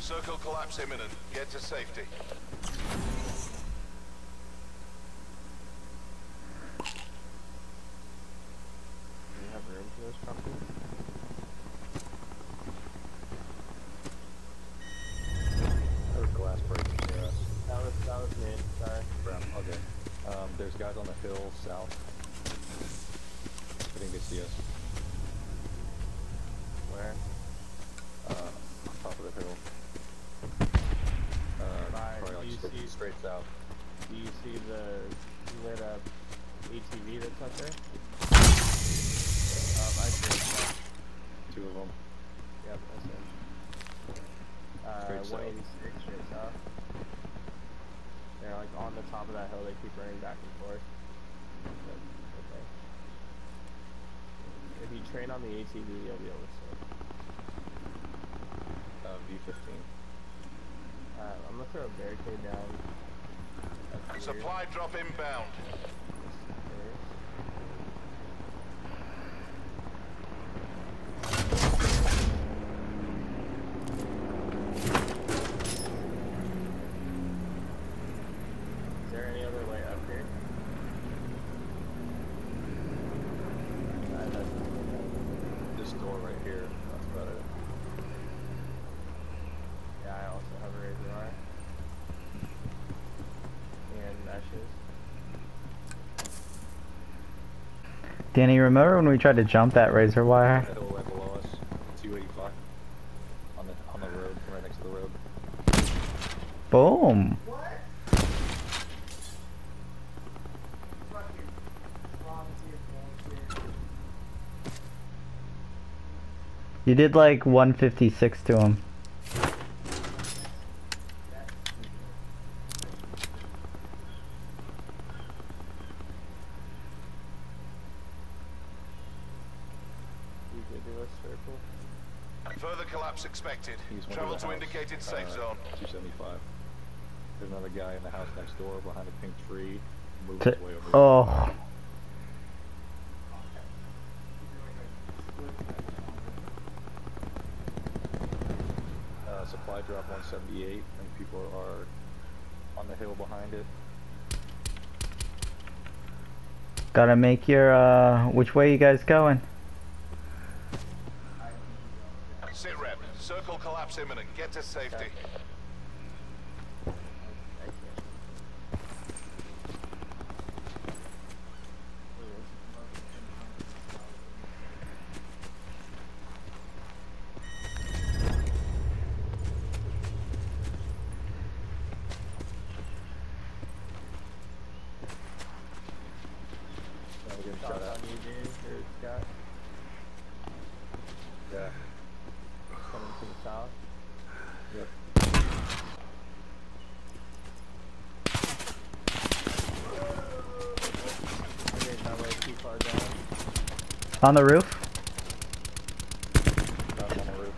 Circle collapse imminent. Get to safety. Do you have room for this company? That was yeah. That was that was me. Sorry. Okay. Um, there's guys on the hill south. I think they see us. Where? Uh, top of the hill. Uh, By- probably do you see- straight, south. Do you see the lit up ATV that's up there? Um, I see. Two of them. Yep, that's it. Uh, Straight south. 186 straight south. They're like on the top of that hill. They keep running back and forth. But, okay. If you train on the ATV, you'll be able to see. Uh, V15. Uh, I'm gonna throw a barricade down. up here. Supply drop inbound. Stairs. Is there any other way up here? Uh, that's not good. This door right here. That's about it. Yeah, I also have a razor wire. And meshes. Danny, remember when we tried to jump that razor wire? That hill right us. 285. On the on the road, right next to the road. Boom. You did like 156 to him. You could do a circle. Further collapse expected. He's one Travel of to house, indicated safe uh, zone. 275. There's another guy in the house next door behind a pink tree. Moving T- his way over. oh. Uh, supply drop 178, and people are on the hill behind it. Gotta make your, uh, which way you guys going? Sit rep. Circle collapse imminent. Get to safety. Thank you. We're getting shot on you, dude. Scott. Yeah. Coming to the south. Yep. Okay, not way too far down. On the roof? Got him on the roof.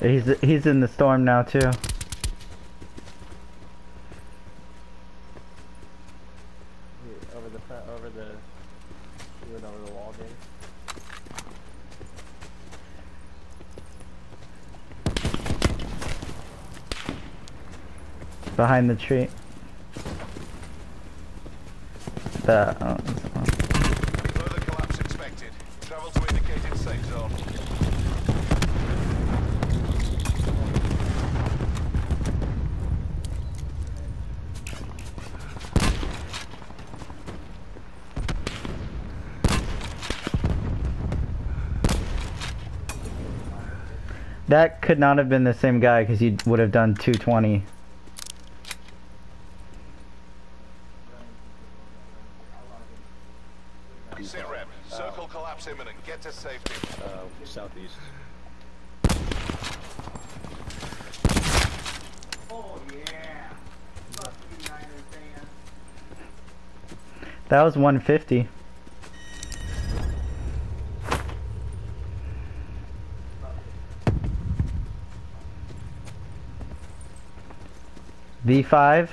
He's he's in the storm now too. Over the over the. Over the wall, dude. Behind the tree. The, oh, Further collapse expected. Travel to indicated safe zone. that could not have been the same guy because he would have done 220. Sit rep. Circle collapse imminent. Get to safety. Uh, southeast. That was 150. V5.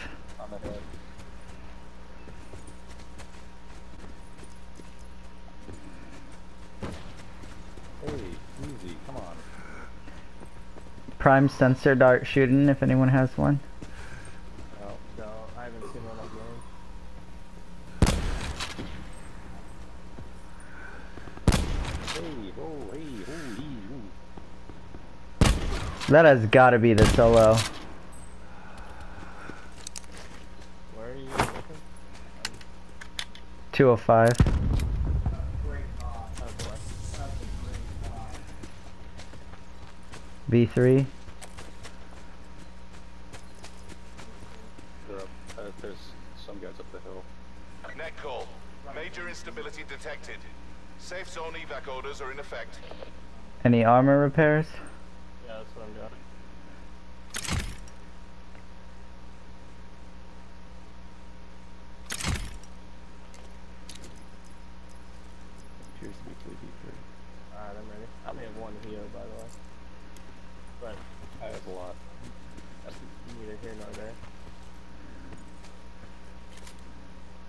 prime sensor dart shooting if anyone has one. Oh, no, I haven't seen one again. Hey, hey, hey. That has got to be the solo. Where are you looking? 205. V3. There's some guys up the hill. Net call. Major instability detected. Safe zone evac orders are in effect. Any armor repairs? Yeah, that's what I'm doing. Appears to be 3v3. Alright, I'm ready. I only have one here, by the way. But I have a lot. that's neither here nor there. Alright, I'm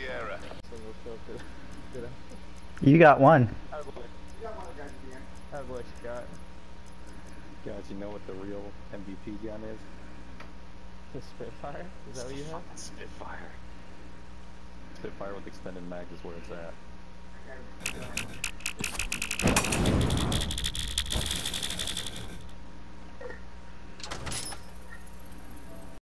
Sierra. You got one. That's what you got. Guys, you know what the real MVP gun is? The Spitfire? Is that what you have? Spitfire. Spitfire with extended mag is where it's at.